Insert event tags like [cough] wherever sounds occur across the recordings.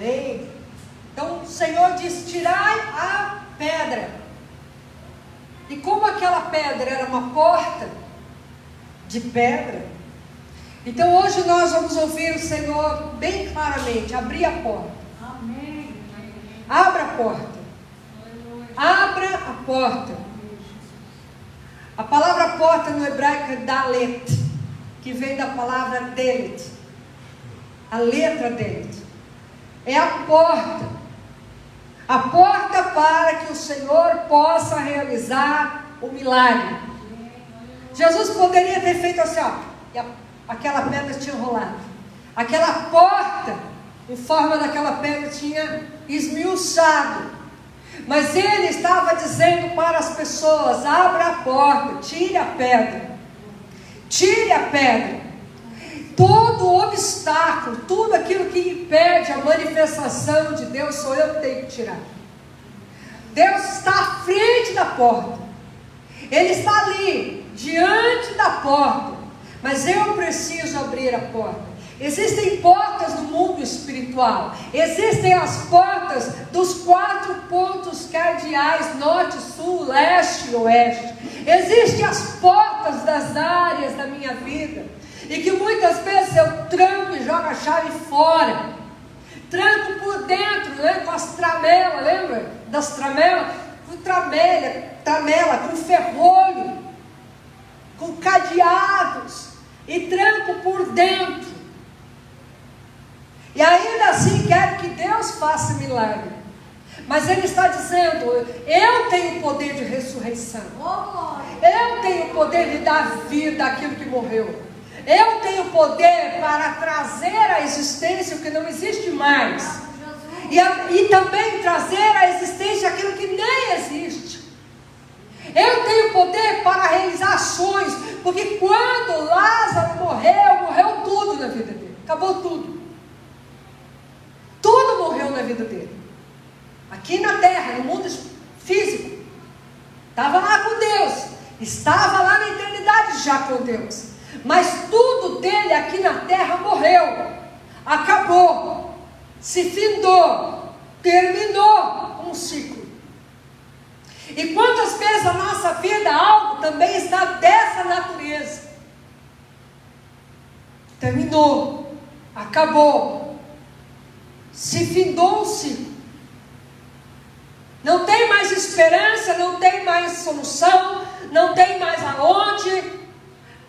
Amém? Então o Senhor diz: tirai a pedra. E como aquela pedra era uma porta de pedra, então hoje nós vamos ouvir o Senhor bem claramente, abrir a porta. Amém. Abra a porta. Abra a porta. A palavra porta no hebraico é dalet, que vem da palavra delet. A letra delet. É a porta. A porta para que o Senhor possa realizar o milagre. Jesus poderia ter feito assim, ó, e a, aquela pedra tinha rolado. Aquela porta, em forma daquela pedra, tinha esmiuçado. Mas ele estava dizendo para as pessoas: abra a porta, tire a pedra. Tire a pedra. Todo obstáculo, tudo aquilo que a manifestação de Deus, sou eu que tenho que tirar. Deus está à frente da porta. Ele está ali, diante da porta. Mas eu preciso abrir a porta. Existem portas no mundo espiritual. Existem as portas dos quatro pontos cardeais: norte, sul, leste e oeste. Existem as portas das áreas da minha vida. E que muitas vezes eu tranco e jogo a chave fora. Tranco por dentro, né, com as tramelas, lembra? Das tramelas? Com tramela, tramela, com ferrolho, com cadeados. E tranco por dentro. E ainda assim quero que Deus faça milagre. Mas Ele está dizendo: Eu tenho poder de ressurreição. Eu tenho poder de dar vida àquilo que morreu. Eu tenho poder para trazer à existência o que não existe mais. E, a, e também trazer à existência aquilo que nem existe. Eu tenho poder para realizar ações, porque quando Lázaro morreu, morreu tudo na vida dele. Acabou tudo. Tudo morreu na vida dele. Aqui na terra, no mundo físico. Estava lá com Deus. Estava lá na eternidade já com Deus. Mas tudo dele aqui na terra morreu. Acabou. Se findou. Terminou um ciclo. E quantas vezes a nossa vida, algo também está dessa natureza. Terminou. Acabou. Se findou o ciclo. Não tem mais esperança, não tem mais solução, não tem mais aonde,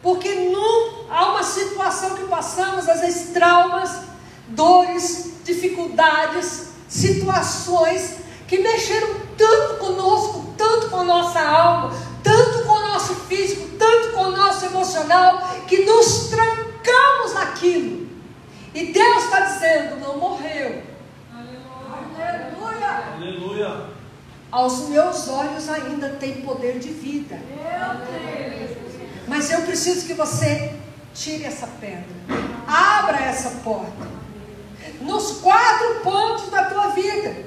porque não, há uma situação que passamos, às vezes traumas, dores, dificuldades, situações que mexeram tanto conosco, tanto com a nossa alma, tanto com o nosso físico, tanto com o nosso emocional, que nos trancamos naquilo. E Deus está dizendo: não morreu. Aleluia. Aleluia. Aos meus olhos ainda tem poder de vida. Mas eu preciso que você tire essa pedra, abra essa porta, nos quatro pontos da tua vida.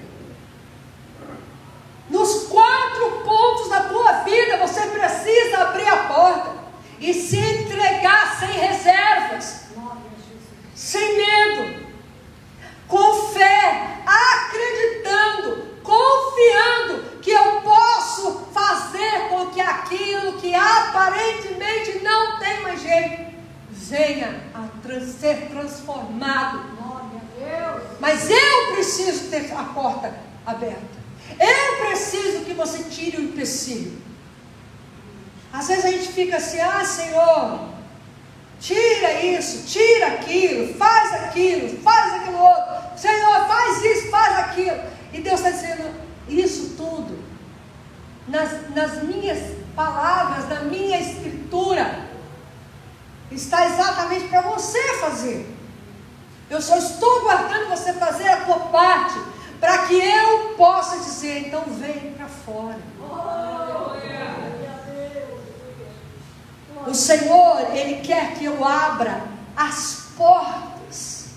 Nos quatro pontos da tua vida você precisa abrir a porta e se entregar sem reservas, sem medo, com fé, acreditando, confiando que eu posso fazer com que aquilo que aparentemente não tem mais jeito venha a trans ser transformado. Mas eu preciso ter a porta aberta. Eu preciso que você tire o empecilho. Às vezes a gente fica assim, ah Senhor, tira isso, tira aquilo, faz aquilo, faz aquilo outro. Senhor, faz isso, faz aquilo. E Deus está dizendo, isso tudo, nas, nas minhas palavras, na minha escritura, está exatamente para você fazer. Eu só estou guardando você fazer a tua parte para que eu possa dizer, então vem para fora. O Senhor, Ele quer que eu abra as portas.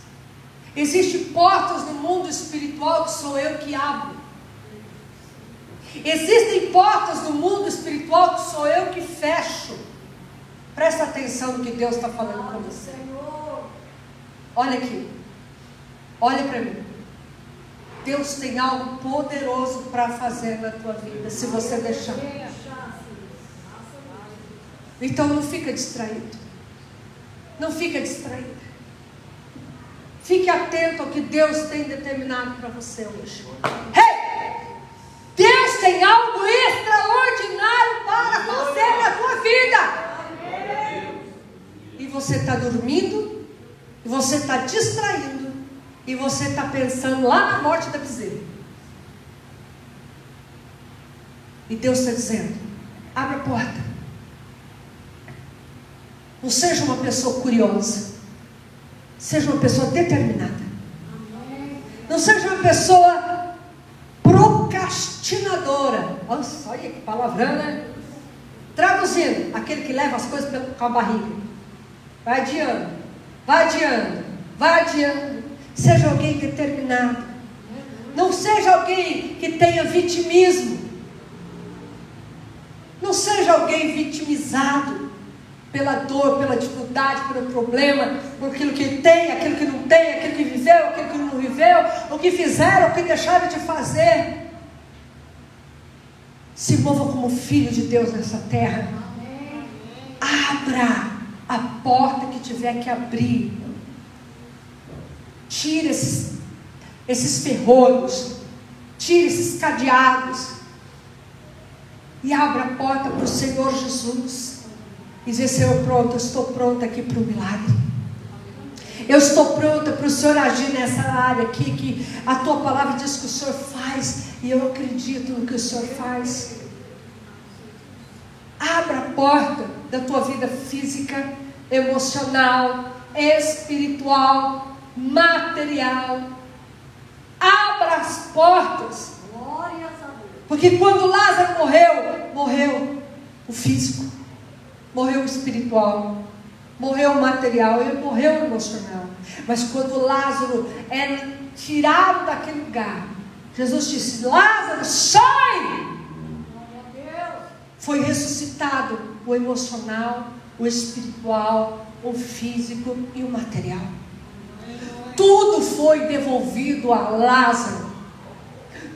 Existem portas no mundo espiritual que sou eu que abro. Existem portas no mundo espiritual que sou eu que fecho. Presta atenção no que Deus está falando com você. Olha aqui. Olha para mim. Deus tem algo poderoso para fazer na tua vida, se você deixar. Então não fica distraído. Não fica distraído. Fique atento ao que Deus tem determinado para você hoje. Hey! Tem algo extraordinário para fazer na tua vida. E você está dormindo, você está distraindo, e você está pensando lá na morte da bezerra. E Deus está dizendo: abra a porta. Não seja uma pessoa curiosa. Seja uma pessoa determinada. Não seja uma pessoa procrastinadora. Nossa, olha que palavrão, né? Traduzindo, aquele que leva as coisas com a barriga. Vai adiando, vai adiando, vai adiando. Seja alguém determinado. Não seja alguém que tenha vitimismo. Não seja alguém vitimizado pela dor, pela dificuldade, pelo problema, por aquilo que tem, aquilo que não tem, aquilo que viveu, aquilo que não viveu, o que fizeram, o que deixaram de fazer. Se mova como filho de Deus nessa terra. Abra a porta que tiver que abrir. Tire esses, esses ferrolhos, tire esses cadeados e abra a porta para o Senhor Jesus. E dizer, Senhor, pronto, eu estou pronta aqui para o milagre. Eu estou pronta para o Senhor agir nessa área aqui, que a tua palavra diz que o Senhor faz, e eu acredito no que o Senhor faz. Abra a porta da tua vida física, emocional, espiritual, material. Abra as portas. Porque quando Lázaro morreu, morreu o físico, morreu o espiritual, morreu o material e morreu o emocional. Mas quando Lázaro é tirado daquele lugar, Jesus disse: Lázaro, sai! Foi ressuscitado o emocional, o espiritual, o físico e o material. Tudo foi devolvido a Lázaro.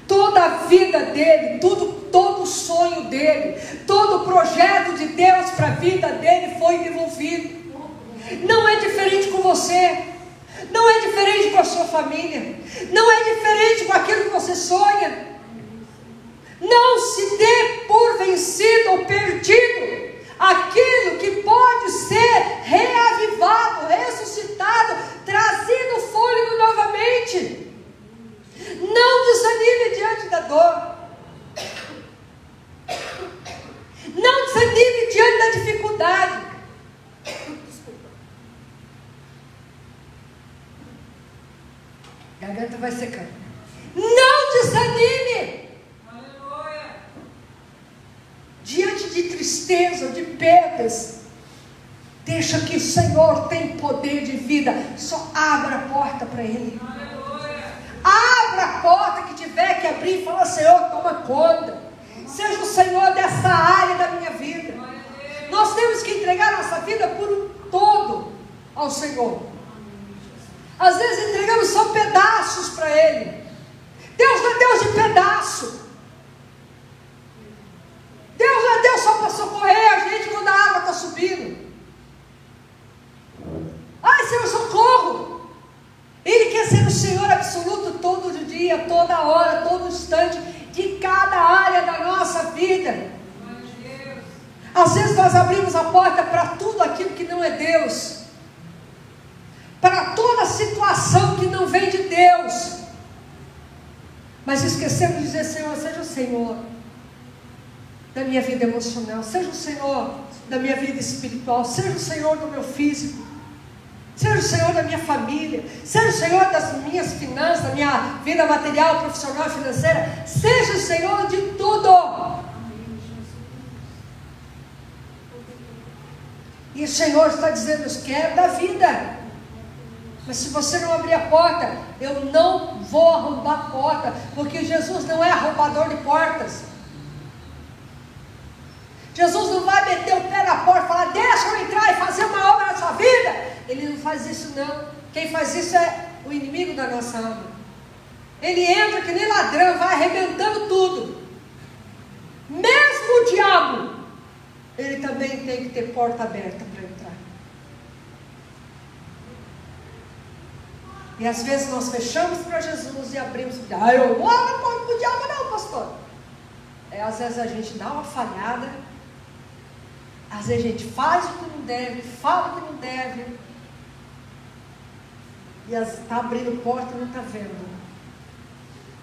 Toda a vida dele, tudo, todo o sonho dele, todo o projeto de Deus para a vida dele foi devolvido. Não é diferente com você. Não é diferente com a sua família. Não é diferente com aquilo que você sonha. Não se dê por vencido ou perdido. Aquilo que pode ser reavivado, ressuscitado, trazido fôlego novamente. Não desanime diante da dor. Não desanime diante da dificuldade. Garganta vai secando. Não desanime. Aleluia. Diante de tristeza, de perdas, deixa que o Senhor tem poder de vida. Só abra a porta para Ele. Aleluia. Abra a porta que tiver que abrir e fala: Senhor, toma conta. Seja o Senhor dessa área da minha vida. Nós temos que entregar nossa vida por um todo ao Senhor. Às vezes entregamos só pedaços para Ele. Deus não é Deus de pedaço. Deus não é Deus só para socorrer a gente quando a água está subindo. Ai, Senhor, socorro! Ele quer ser o Senhor absoluto todo dia, toda hora, todo instante, de cada área da nossa vida. Às vezes nós abrimos a porta para tudo aquilo que não é Deus para toda situação que não vem de Deus. Mas esquecemos de dizer, Senhor, seja o Senhor da minha vida emocional, seja o Senhor da minha vida espiritual, seja o Senhor do meu físico, seja o Senhor da minha família, seja o Senhor das minhas finanças, da minha vida material, profissional e financeira, seja o Senhor de tudo. E o Senhor está dizendo: Eu quero da vida. Mas se você não abrir a porta, eu não vou arrombar a porta, porque Jesus não é arrombador de portas. Jesus não vai meter o pé na porta e falar, deixa eu entrar e fazer uma obra na sua vida. Ele não faz isso não. Quem faz isso é o inimigo da nossa alma. Ele entra que nem ladrão, vai arrebentando tudo. Mesmo o diabo, ele também tem que ter porta aberta para entrar. E às vezes nós fechamos para Jesus e abrimos. Ah, eu não abro porta para o diabo, não, pastor. É, às vezes a gente dá uma falhada, às vezes a gente faz o que não deve, fala o que não deve, e está abrindo porta e não está vendo.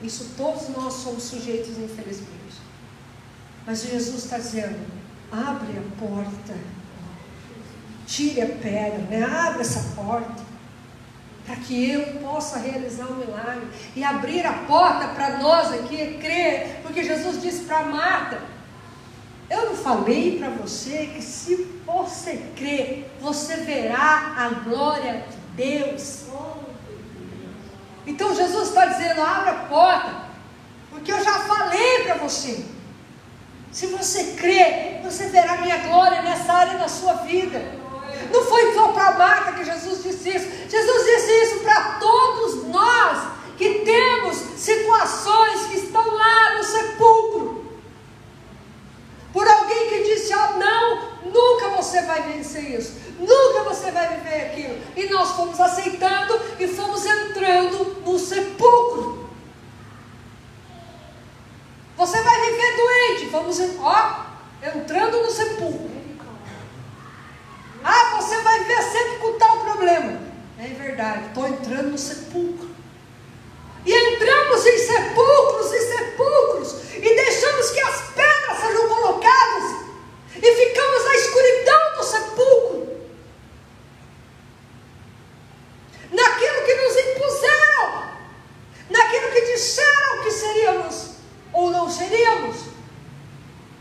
Isso todos nós somos sujeitos, infelizmente. Mas Jesus está dizendo: abre a porta, tire a pedra, né? abre essa porta, para que eu possa realizar o um milagre e abrir a porta para nós aqui crer, porque Jesus disse para Marta: eu não falei para você que se você crer, você verá a glória de Deus. Então Jesus está dizendo: abra a porta, porque eu já falei para você. Se você crê, você verá minha glória nessa área da sua vida. Não foi só para a Marta que Jesus disse isso. Jesus disse isso para todos nós que temos situações que estão lá no sepulcro. Por alguém que disse: oh, não, nunca você vai vencer isso. Nunca você vai viver aquilo. E nós fomos aceitando e fomos entrando no sepulcro. Você vai viver doente. Vamos, ó, entrando no sepulcro. Ah, você vai viver sempre com tal problema. É verdade, estou entrando no sepulcro. E entramos em sepulcros e sepulcros e deixamos que as pedras sejam colocadas e ficamos na escuridão do sepulcro. naquilo que nos impuseram, naquilo que disseram que seríamos ou não seríamos.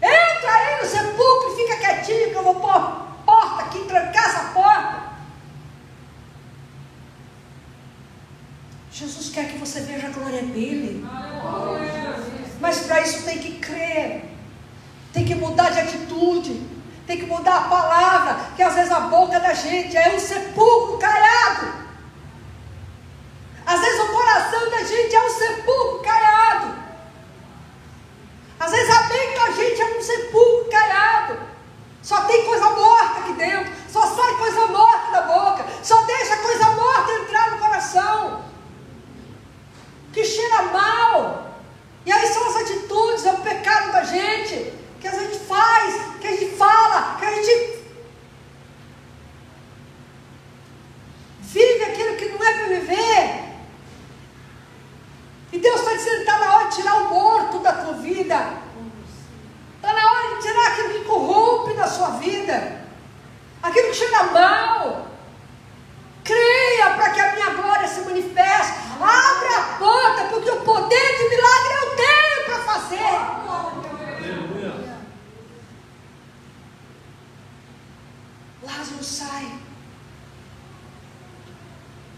Entra aí no sepulcro e fica quietinho que eu vou pôr porta aqui, trancar essa porta. Jesus quer que você veja a glória dele. Mas para isso tem que crer, tem que mudar de atitude, tem que mudar a palavra, que às vezes a boca da gente é um sepulcro caiado. Às vezes o coração da gente é um sepulcro caiado. Às vezes a mente da gente é um sepulcro caiado. Só tem coisa morta aqui dentro. Só sai coisa morta da boca. Só deixa coisa morta entrar no coração. Que cheira mal. E aí são as atitudes, é o pecado da gente. Que a gente faz, que a gente fala, que a gente vive aquilo que não é para viver. E Deus está dizendo: está na hora de tirar o morto da tua vida. Está na hora de tirar aquilo que corrompe da sua vida. Aquilo que chega mal. Creia para que a minha glória se manifeste. Abra a porta, porque o poder de milagre eu tenho para fazer. Lázaro sai.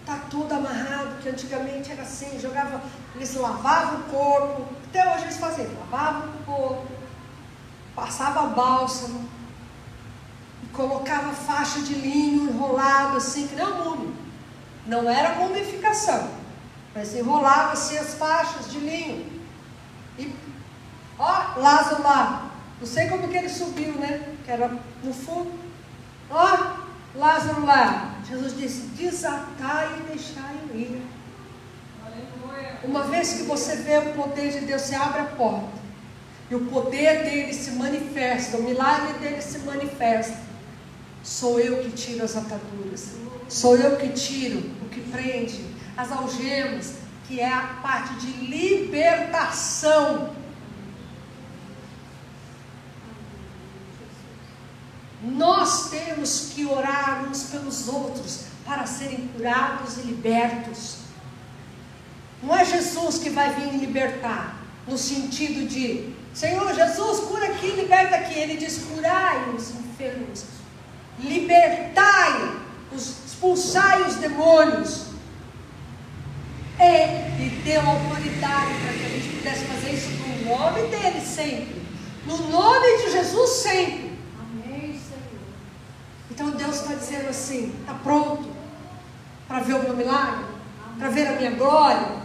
Está tudo amarrado, que antigamente era assim, jogava, eles lavavam o corpo, até hoje eles faziam, lavavam o corpo, passava bálsamo, e colocava faixa de linho enrolado assim, que não múmia. Não era mumificação, mas enrolava assim as faixas de linho. E, ó, Lázaro lá, não sei como que ele subiu, né? Que era no fundo. Ó, Lázaro lá. Jesus disse: desatai e deixai ir. Uma vez que você vê o poder de Deus, você abre a porta. E o poder dele se manifesta, o milagre dele se manifesta. Sou eu que tiro as ataduras. Sou eu que tiro o que prende, as algemas, que é a parte de libertação Nós temos que orar uns pelos outros para serem curados e libertos. Não é Jesus que vai vir libertar, no sentido de, Senhor Jesus, cura aqui, liberta aqui. Ele diz: curai os enfermos, libertai, os, expulsai os demônios. Ele deu autoridade para que a gente pudesse fazer isso no nome dele sempre. No nome de Jesus sempre. Então Deus está dizendo assim: está pronto para ver o meu milagre? Para ver a minha glória?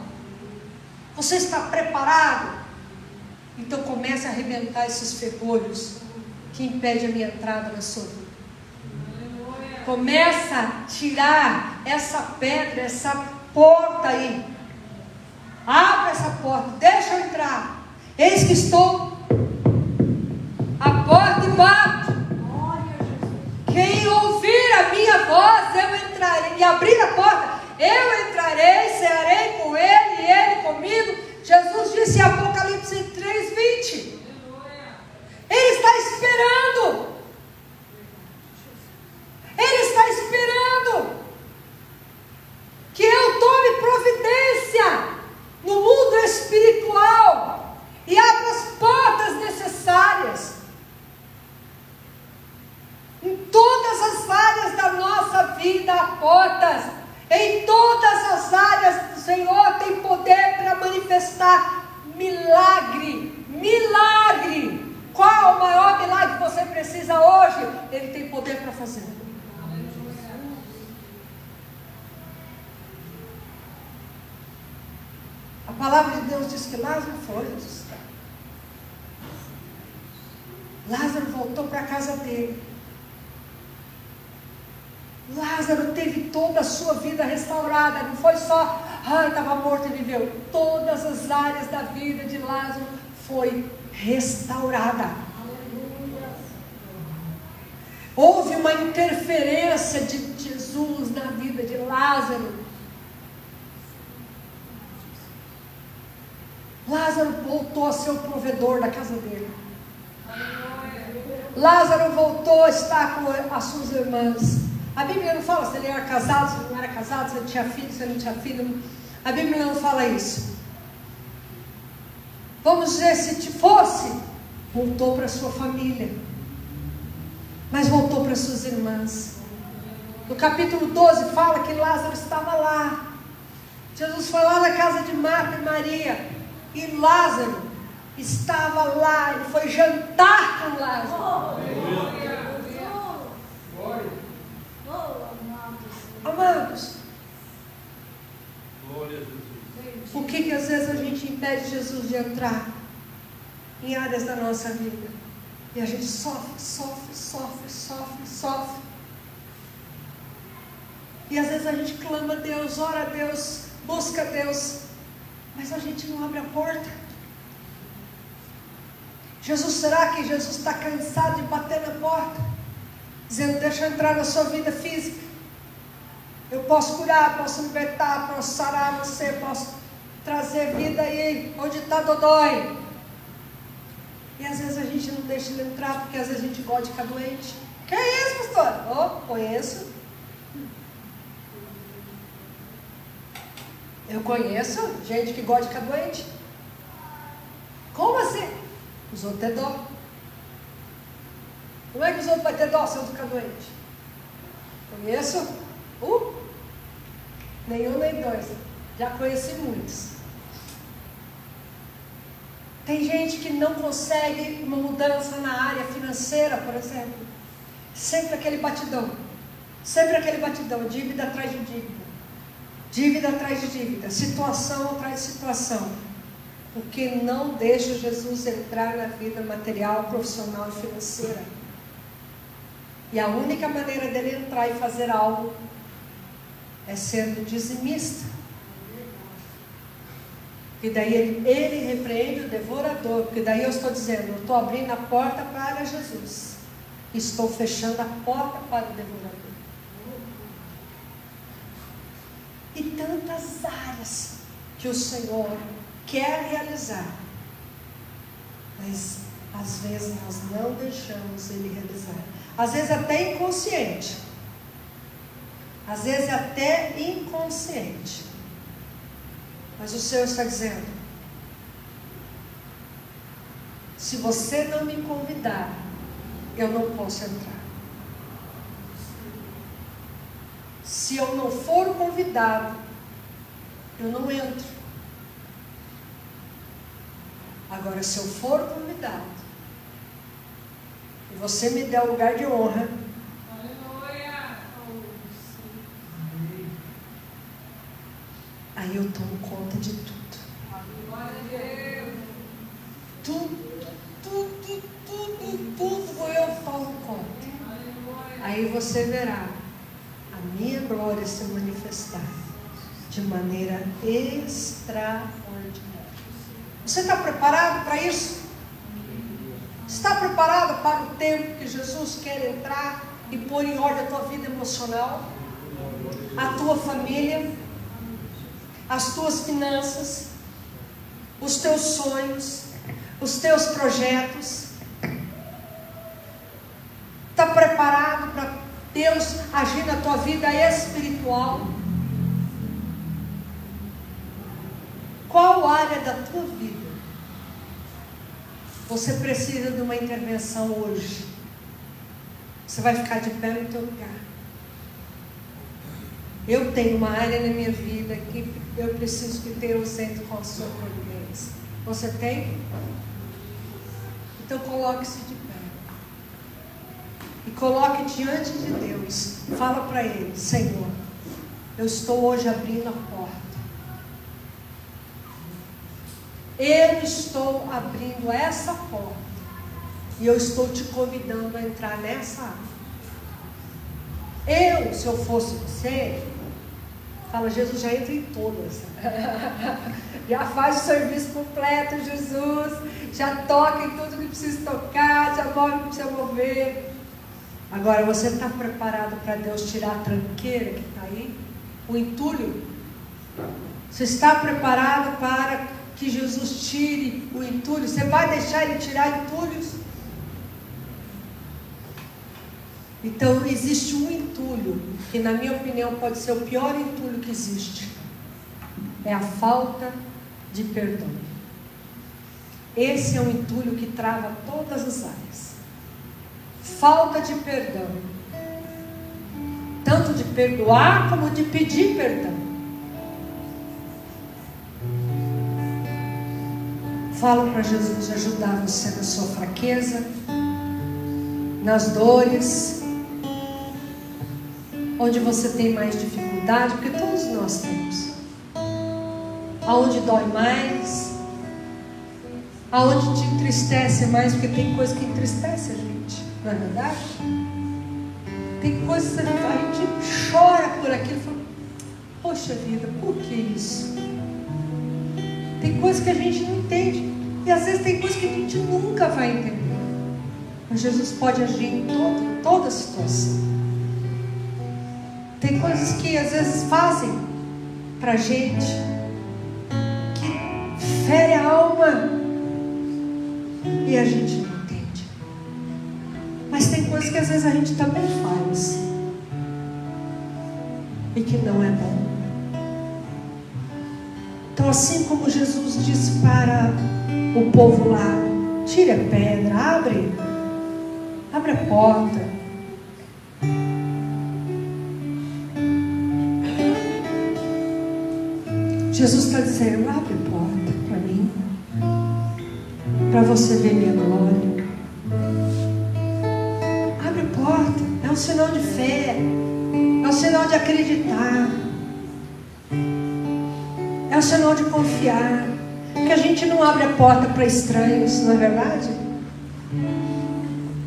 Você está preparado? Então comece a arrebentar esses ferrolhos que impedem a minha entrada na sua vida. Começa a tirar essa pedra, essa porta aí. Abra essa porta, deixa eu entrar. Eis que estou a porta e bato. Quem ouvir a minha voz, eu entrarei. E abrir a porta, eu entrarei, cearei com ele e ele comigo. Jesus disse em Apocalipse 3, 20. Ele está esperando. Ele está esperando que eu tome providência no mundo espiritual e abra as portas necessárias. Em todas as áreas da nossa vida portas. Em todas as áreas, o Senhor tem poder para manifestar milagre. Milagre. Qual o maior milagre que você precisa hoje? Ele tem poder para fazer. A palavra de Deus diz que Lázaro foi ressuscitado. Lázaro voltou para a casa dele. Lázaro teve toda a sua vida restaurada, não foi só, ah, estava morto e viveu. Todas as áreas da vida de Lázaro foi restaurada. Houve uma interferência de Jesus na vida de Lázaro. Lázaro voltou a ser o provedor da casa dele. Lázaro voltou a estar com as suas irmãs. A Bíblia não fala se ele era casado, se ele não era casado, se ele tinha filho, se ele não tinha filho. A Bíblia não fala isso. Vamos dizer, se fosse, voltou para sua família. Mas voltou para suas irmãs. No capítulo 12 fala que Lázaro estava lá. Jesus foi lá na casa de Marta e Maria. E Lázaro estava lá, ele foi jantar com Lázaro. Amados, o que, que às vezes a gente impede Jesus de entrar em áreas da nossa vida? E a gente sofre, sofre, sofre, sofre, sofre. E às vezes a gente clama a Deus, ora a Deus, busca a Deus, mas a gente não abre a porta. Jesus, será que Jesus está cansado de bater na porta? Dizendo, deixa eu entrar na sua vida física. Eu posso curar, posso libertar, posso sarar você, posso trazer vida aí onde está Dodói. E às vezes a gente não deixa ele entrar, porque às vezes a gente gosta de ficar doente. Que é isso, pastor? Oh, conheço. Eu conheço gente que gosta de ficar doente. Como assim? Os outros têm dó. Como é que os outros vão ter dó se eu ficar doente? Conheço? Uh, nenhum nem dois. Já conheci muitos. Tem gente que não consegue uma mudança na área financeira, por exemplo. Sempre aquele batidão. Sempre aquele batidão, dívida atrás de dívida. Dívida atrás de dívida, situação atrás de situação. Porque não deixa Jesus entrar na vida material, profissional e financeira. E a única maneira dele entrar e fazer algo é sendo dizimista. E daí ele, ele repreende o devorador, porque daí eu estou dizendo, eu estou abrindo a porta para Jesus. Estou fechando a porta para o devorador. e tantas áreas que o Senhor quer realizar. Mas às vezes nós não deixamos Ele realizar. Às vezes até inconsciente. Às vezes até inconsciente. Mas o Senhor está dizendo: se você não me convidar, eu não posso entrar. Se eu não for convidado, eu não entro. Agora, se eu for convidado, e você me der o lugar de honra, aí eu tomo conta de tudo. Tudo, tudo, tudo, tudo eu tomo conta. Aí você verá a minha glória se manifestar de maneira extraordinária. Você está preparado para isso? Está preparado para o tempo que Jesus quer entrar e pôr em ordem a tua vida emocional, a tua família, as tuas finanças, os teus sonhos, os teus projetos? Está preparado para Deus agir na tua vida espiritual? Qual área da tua vida você precisa de uma intervenção hoje? Você vai ficar de pé no teu lugar. Eu tenho uma área na minha vida que eu preciso que Deus entre com a sua providência. Você tem? Então coloque-se de pé. E coloque diante de Deus. Fala para Ele, Senhor, eu estou hoje abrindo a porta. Eu estou abrindo essa porta. E eu estou te convidando a entrar nessa área. Eu, se eu fosse você, fala, Jesus já entra em todas. [laughs] já faz o serviço completo, Jesus. Já toca em tudo que precisa tocar, já move o que precisa mover. Agora, você está preparado para Deus tirar a tranqueira que está aí? O entulho? Você está preparado para que Jesus tire o entulho? Você vai deixar ele tirar entulhos? Então, existe um entulho, que na minha opinião pode ser o pior entulho que existe. É a falta de perdão. Esse é um entulho que trava todas as áreas. Falta de perdão. Tanto de perdoar como de pedir perdão. Fala para Jesus ajudar você na sua fraqueza, nas dores, onde você tem mais dificuldade, porque todos nós temos. Aonde dói mais, aonde te entristece mais, porque tem coisa que entristece a gente, não é verdade? Tem coisas que a gente chora por aquilo, fala, poxa vida, por que isso? Tem coisas que a gente não entende, e às vezes tem coisas que a gente nunca vai entender. Mas Jesus pode agir em todo, toda situação. Tem coisas que às vezes fazem para gente que fere a alma e a gente não entende. Mas tem coisas que às vezes a gente também faz e que não é bom. Então, assim como Jesus disse para o povo lá: tire a pedra, abre, abre a porta. Jesus está dizendo: abre a porta para mim, para você ver minha glória. Abre a porta, é um sinal de fé, é um sinal de acreditar, é um sinal de confiar. Que a gente não abre a porta para estranhos, não é verdade?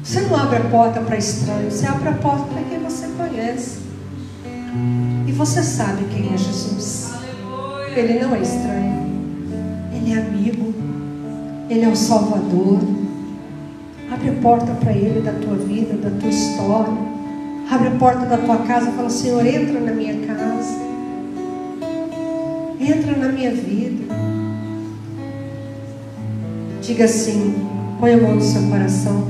Você não abre a porta para estranhos, você abre a porta para quem você conhece. E você sabe quem é Jesus. Ele não é estranho. Ele é amigo. Ele é o Salvador. Abre a porta para Ele da tua vida, da tua história. Abre a porta da tua casa e fala: Senhor, entra na minha casa. Entra na minha vida. Diga assim: põe a mão no seu coração.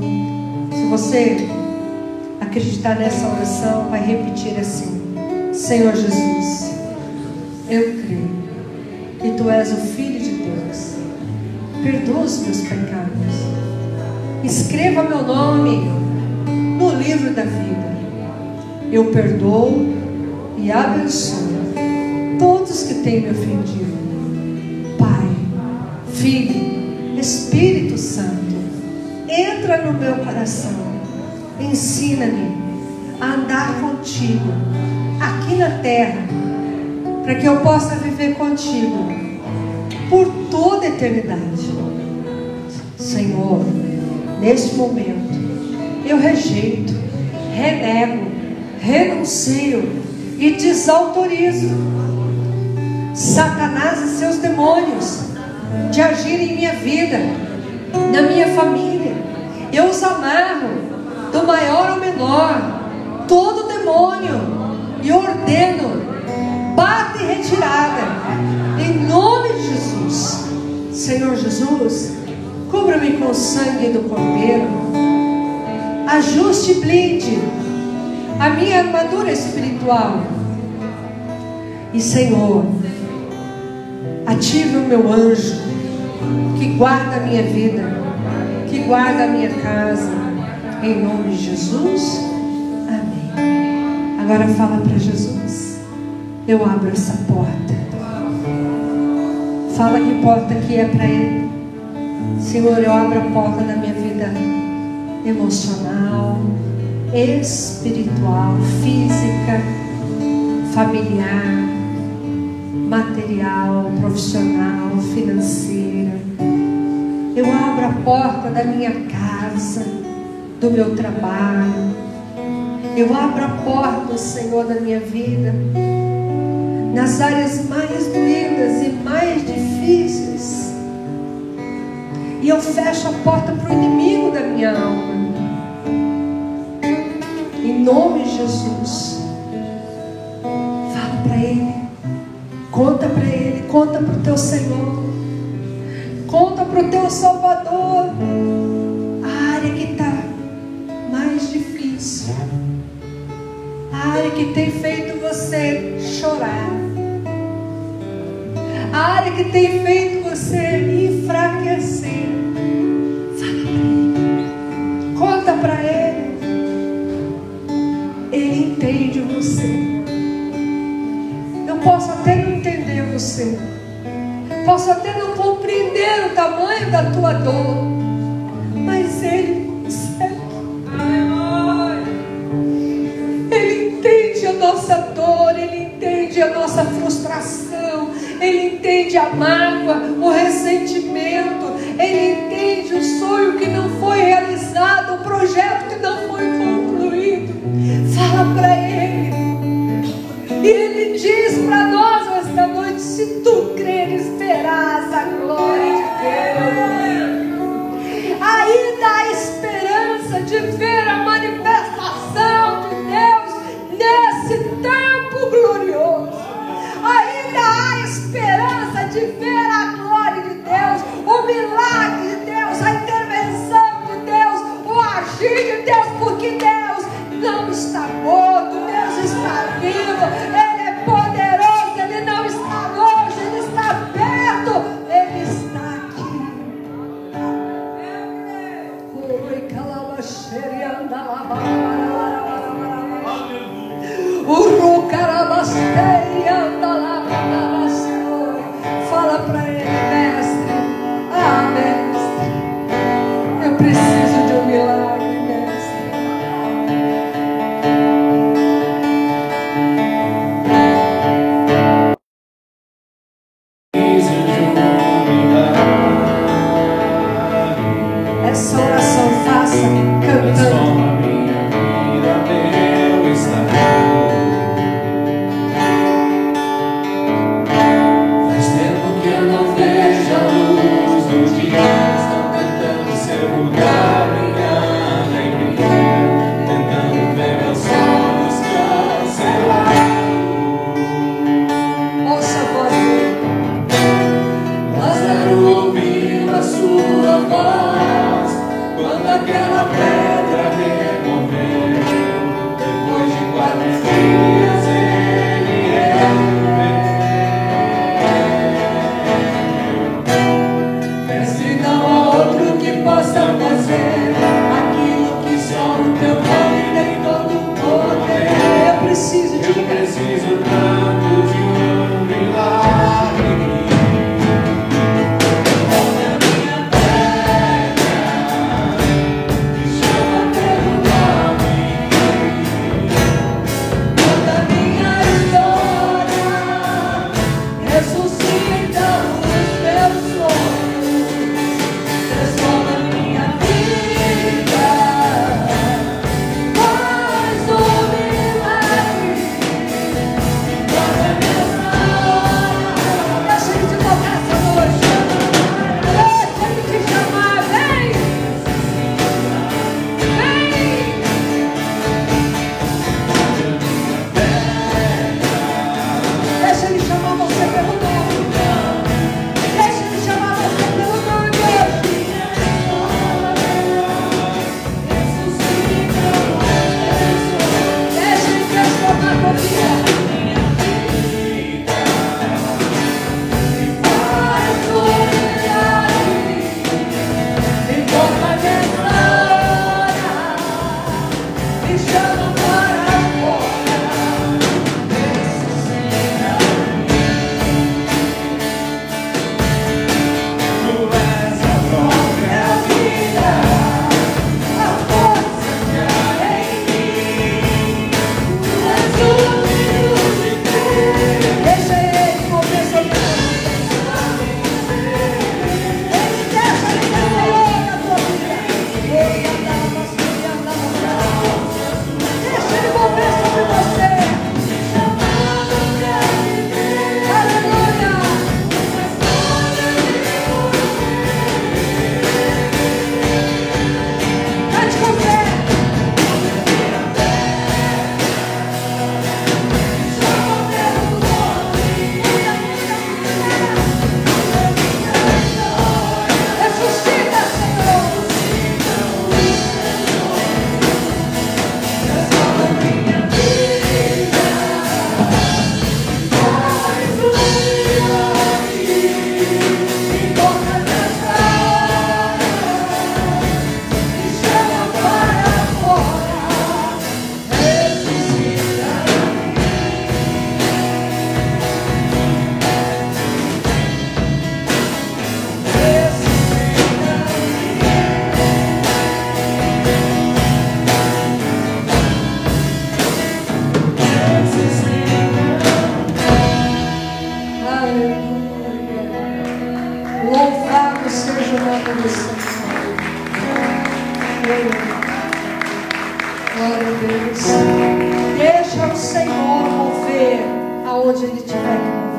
Se você acreditar nessa oração, vai repetir assim: Senhor Jesus, eu creio que tu és o Filho de Deus. Perdoa os meus pecados. Escreva meu nome no livro da vida. Eu perdoo e abençoo todos que têm me ofendido. Pai, Filho, Espírito Santo, entra no meu coração. Ensina-me a andar contigo aqui na terra para que eu possa viver contigo por toda a eternidade. Senhor, neste momento, eu rejeito, renego, renuncio e desautorizo Satanás e seus demônios de agir em minha vida, na minha família. Eu os amarro, do maior ao menor, todo demônio, e ordeno, bate retirada, em nome de Jesus. Senhor Jesus, cubra-me com o sangue do Cordeiro, ajuste e blinde a minha armadura espiritual. E Senhor, ative o meu anjo que guarda a minha vida, que guarda a minha casa, em nome de Jesus. Amém. Agora fala para Jesus. Eu abro essa porta. Fala que porta que é para Ele. Senhor, eu abro a porta da minha vida emocional, espiritual, física, familiar, material, profissional, financeira. Eu abro a porta da minha casa, do meu trabalho. Eu abro a porta, Senhor, da minha vida, nas áreas mais doídas e mais difíceis. E eu fecho a porta para o inimigo da minha alma em nome de Jesus. Conta para Ele. Conta para o teu Senhor. Conta para o teu Salvador. A área que está mais difícil. A área que tem feito você chorar. A área que tem feito você enfraquecer. Você. Posso até não compreender o tamanho da tua dor. Mas Ele consegue. Ele entende a nossa dor. Ele entende a nossa frustração. Ele entende a mágoa, Aleluia. Glória a Deus. Deixa o Senhor mover aonde Ele tiver que mover.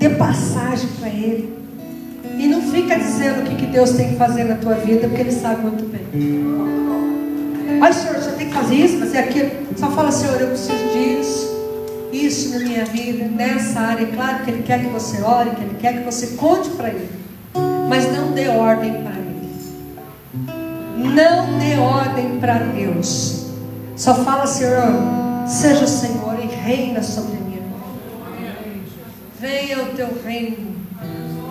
Dê passagem para Ele. E não fica dizendo o que, que Deus tem que fazer na tua vida, porque Ele sabe muito bem. Ai, Senhor, você tem que fazer isso, fazer aquilo. Só fala, Senhor, eu preciso disso. Isso na minha vida, nessa área. É claro que Ele quer que você ore, que Ele quer que você conte para Ele. Mas não dê ordem para. Não dê ordem para Deus. Só fala, Senhor, seja o Senhor e reina sobre vida. Venha o teu reino.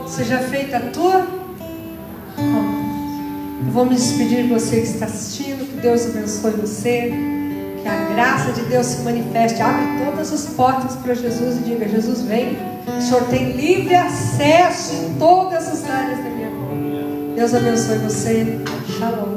Seja feita a tua Eu vou me despedir de você que está assistindo. Que Deus abençoe você. Que a graça de Deus se manifeste. Abre todas as portas para Jesus e diga: Jesus, vem. O Senhor tem livre acesso em todas as áreas da minha vida. Deus abençoe você. Shalom.